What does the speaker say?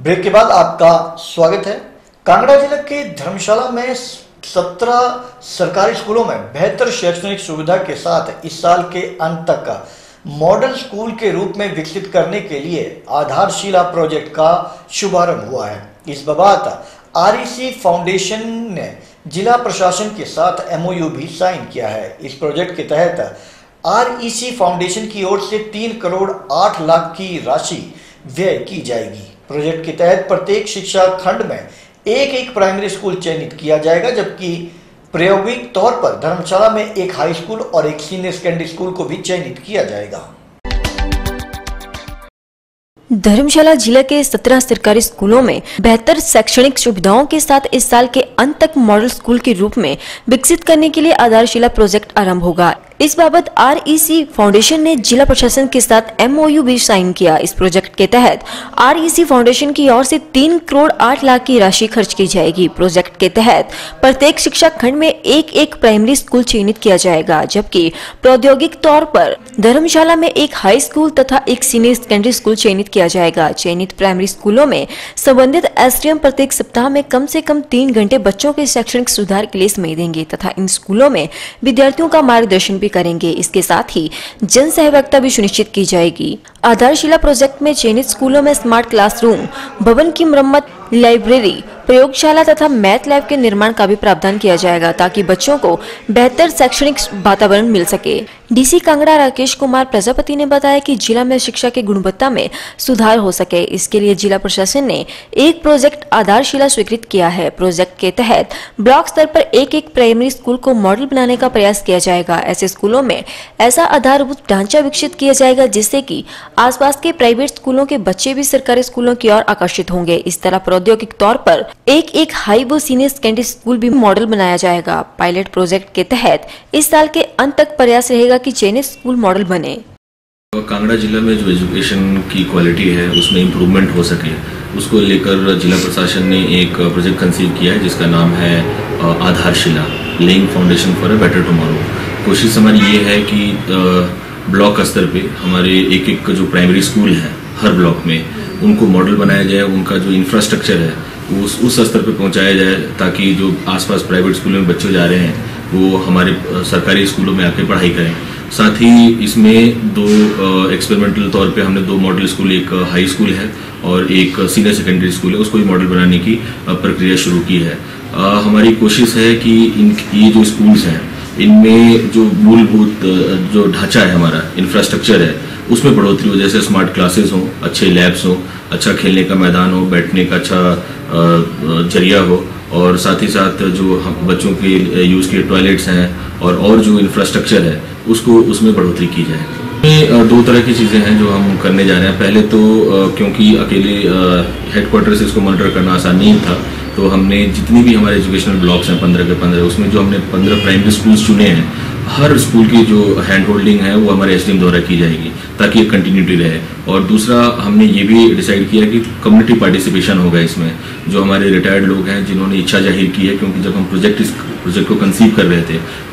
Break के बाद आपका स्वागत है। कांगड़ा ज़िले के धर्मशाला में सत्रह सरकारी स्कूलों में बेहतर शैक्षणिक सुविधा के साथ इस साल के अंत तक मॉडल स्कूल के रूप में विकसित करने के लिए आधारशिला प्रोजेक्ट का शुभारंभ हुआ है। इस बाबत आरईसी फाउंडेशन ने जिला प्रशासन के साथ एमओयू भी साइन किया है। इस प्रोजेक्ट के तहत आरईसी फाउंडेशन की ओर से तीन करोड़ आठ लाख की राशि व्यय की जाएगी। प्रोजेक्ट के तहत प्रत्येक शिक्षा खंड में एक एक प्राइमरी स्कूल चयनित किया जाएगा, जबकि प्रायोगिक तौर पर धर्मशाला में एक हाई स्कूल और एक सीनियर सेकेंडरी स्कूल को भी चयनित किया जाएगा। धर्मशाला जिला के 17 सरकारी स्कूलों में बेहतर शैक्षणिक सुविधाओं के साथ इस साल के अंत तक मॉडल स्कूल के रूप में विकसित करने के लिए आधारशिला प्रोजेक्ट आरंभ होगा। इस बाबत आरईसी फाउंडेशन ने जिला प्रशासन के साथ एमओयू भी साइन किया। इस प्रोजेक्ट के तहत आरईसी फाउंडेशन की ओर से तीन करोड़ आठ लाख की राशि खर्च की जाएगी। प्रोजेक्ट के तहत प्रत्येक शिक्षा खंड में एक एक प्राइमरी स्कूल चयनित किया जाएगा, जबकि प्रौद्योगिक तौर पर धर्मशाला में एक हाई स्कूल तथा एक सीनियर सेकेंडरी स्कूल चयनित किया जाएगा। चयनित प्राइमरी स्कूलों में संबंधित एसडीएम प्रत्येक सप्ताह में कम से कम तीन घंटे बच्चों के शैक्षणिक सुधार के लिए समय देंगे तथा इन स्कूलों में विद्यार्थियों का मार्गदर्शन भी करेंगे। इसके साथ ही जन सहभागिता भी सुनिश्चित की जाएगी। आधारशिला प्रोजेक्ट में चयनित स्कूलों में स्मार्ट क्लासरूम, भवन की मरम्मत, लाइब्रेरी, प्रयोगशाला तथा मैथ लैब के निर्माण का भी प्रावधान किया जाएगा ताकि बच्चों को बेहतर शैक्षणिक वातावरण मिल सके। डीसी कांगड़ा राकेश कुमार प्रजापति ने बताया कि जिला में शिक्षा की गुणवत्ता में सुधार हो सके। इसके लिए जिला प्रशासन ने एक प्रोजेक्ट आधारशिला स्वीकृत किया है। प्रोजेक्ट के तहत ब्लॉक स्तर पर एक एक प्राइमरी स्कूल को मॉडल बनाने का प्रयास किया जाएगा। ऐसे स्कूलों में ऐसा आधारभूत ढांचा विकसित किया जाएगा जिससे की आसपास के प्राइवेट स्कूलों के बच्चे भी सरकारी स्कूलों की ओर आकर्षित होंगे। इस तरह प्रौद्योगिक तौर पर एक एक हाई व सीनियर सेकेंडरी स्कूल भी मॉडल बनाया जाएगा। पायलट प्रोजेक्ट के तहत इस साल के अंत तक प्रयास रहेगा कि चयनित स्कूल मॉडल बने। कांगड़ा जिला में जो एजुकेशन की क्वालिटी है, उसमें इम्प्रूवमेंट हो सके। उसको लेकर जिला प्रशासन ने एक प्रोजेक्ट कंसीव किया है, जिसका नाम है Aadharshila laying foundation for a better tomorrow कोशिश हमारी ये है कि ब्लॉक स्तर पे हमारे एक एक जो प्राइमरी स्कूल है, हर ब्लॉक में, उनको मॉडल बनाया जाए, उनका जो इंफ्रास्ट्रक्चर है, उस उस स्तर पर पहुँचाया जाए, ताकि जो आसपास प्राइवेट स्कूलों में बच्चे जा रहे हैं वो हमारे सरकारी स्कूलों में आके पढ़ाई करें। साथ ही इसमें दो एक्सपेरिमेंटल तौर पे हमने दो मॉडल स्कूल एक हाई स्कूल है और एक सीनियर सेकेंडरी स्कूल है। उसको भी मॉडल बनाने की प्रक्रिया शुरू की है। आ, हमारी कोशिश है कि इन ये जो स्कूल्स हैं इनमें जो मूलभूत जो ढांचा है हमारा इंफ्रास्ट्रक्चर है उसमें बढ़ोतरी हो। जैसे स्मार्ट क्लासेस हों अच्छे लैब्स हों अच्छा खेलने का मैदान हो बैठने का अच्छा ज़रिया हो और साथ ही साथ जो बच्चों के यूज़ के टॉयलेट्स हैं और और जो इंफ्रास्ट्रक्चर है, उसको, उसमें बढ़ोतरी की जाए। दो तरह की चीज़ें हैं जो हम करने जा रहे हैं। पहले तो क्योंकि अकेले हेडक्वार्टर से इसको मॉनिटर करना आसान नहीं था तो हमने जितनी भी हमारे एजुकेशनल ब्लॉक्स हैं, पंद्रह के पंद्रह, उसमें जो हमने पंद्रह प्राइमरी स्कूल्स चुने हैं हर स्कूल की जो हैंड होल्डिंग है, वो हमारे एसडीएम द्वारा की जाएगी, ताकि ये कंटिन्यूटी रहे। और दूसरा, हमने ये भी डिसाइड किया कि कम्युनिटी पार्टिसिपेशन होगा इसमें। जो हमारे रिटायर्ड लोग हैं, जिन्होंने इच्छा ज़ाहिर की है, क्योंकि जब हम प्रोजेक्ट इस प्रोजेक्ट को कंसीव कर रहे थे